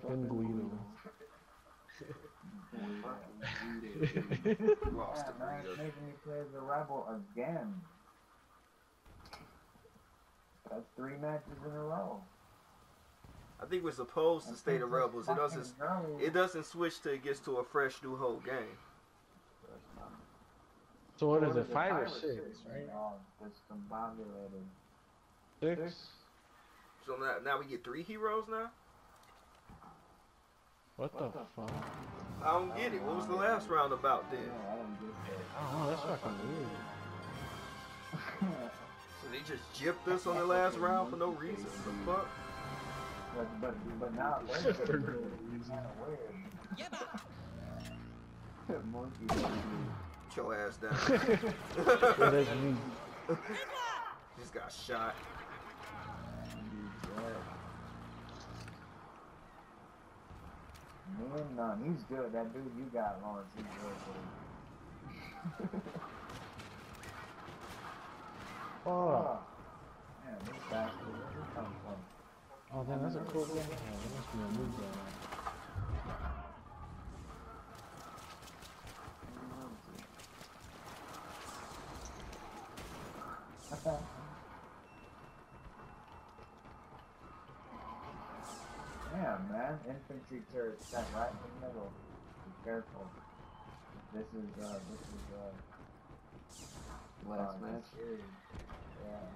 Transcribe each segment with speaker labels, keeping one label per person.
Speaker 1: Fucking
Speaker 2: Guido.
Speaker 1: Lost yeah,
Speaker 2: now
Speaker 1: making me play the rebel again. That's three matches in a row.
Speaker 2: I think we're supposed to stay the rebels. It doesn't. It doesn't switch till it gets to a fresh new whole game.
Speaker 3: So what is it? Five or six, right?
Speaker 1: Discombobulated.
Speaker 3: Six.
Speaker 2: So now, now we get three heroes now.
Speaker 3: What the fuck?
Speaker 2: I don't get it. What was the last round about then?
Speaker 1: I don't get
Speaker 3: I don't know. That's fucking weird.
Speaker 2: So they just gypped us on the last round for no reason. What the fuck?
Speaker 1: but, but, but now
Speaker 3: For
Speaker 1: it's
Speaker 3: no
Speaker 1: kind of. Monkey.
Speaker 2: Get your ass down.
Speaker 3: So that's me.
Speaker 2: just got shot.
Speaker 1: Man, none. He's good. That dude you got, Lawrence, he's good. Dude.
Speaker 3: Oh.
Speaker 1: Man, this bastard, where did he come from?
Speaker 3: Oh, damn, that's a cool game. Oh, there must be a new game.
Speaker 1: Yeah, man. Infantry turret set right in the middle. Be careful. This is, uh, this is, uh...
Speaker 4: Last
Speaker 1: uh,
Speaker 4: match.
Speaker 1: Yeah.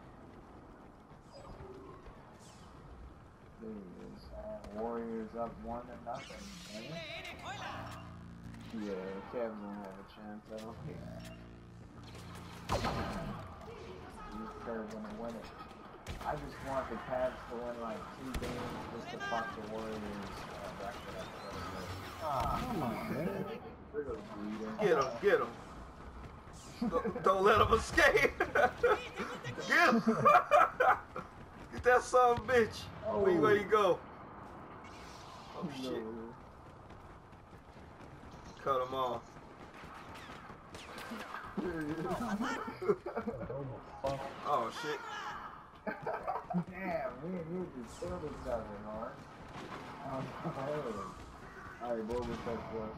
Speaker 1: There he is. Uh, Warriors up one to nothing. it?
Speaker 4: Yeah, Cavs don't have a chance. I don't think.
Speaker 1: These Cavs gonna win it. I just want the Cavs to win like two games just to fuck the Warriors uh, record up.
Speaker 3: Come on, man.
Speaker 1: They're gonna bleed it.
Speaker 2: Get him, get him. don't, don't let him escape. get him. get that son of a bitch. Where, you, where you go? Oh shit. Cut him off. oh shit.
Speaker 1: Damn, me and you just killed each other, Lord. Um, Alright, what was that for?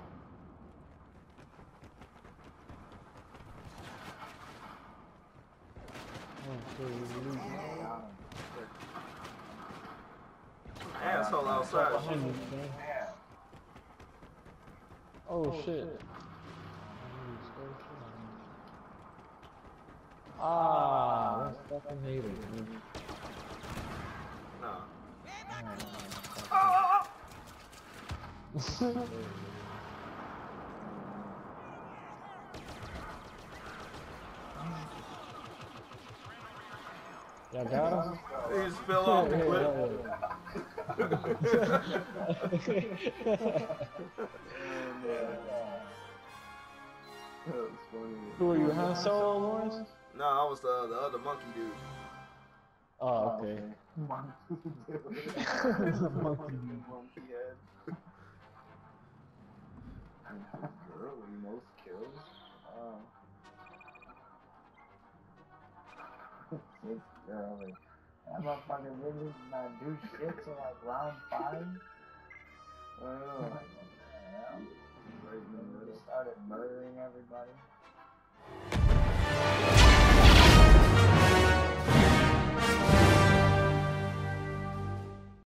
Speaker 3: Oh, so you lose.
Speaker 1: Got him.
Speaker 2: Asshole outside.
Speaker 1: Yeah.
Speaker 3: Oh, shit. Ah, that's fucking hater. Y'all got him?
Speaker 2: He just fell off the
Speaker 3: Yeah,
Speaker 2: cliff.
Speaker 3: yeah,
Speaker 1: Yeah.
Speaker 4: That was funny.
Speaker 3: Who are you, Han Solo, Lawrence?
Speaker 2: No, I was the, the other monkey dude.
Speaker 3: Oh, okay.
Speaker 1: Monkey dude.
Speaker 3: Monkey.
Speaker 4: Monkey Early, most kills.
Speaker 1: Oh. It's early. That motherfucker really not uh, do shit till like round five.
Speaker 4: The
Speaker 1: They started murdering everybody.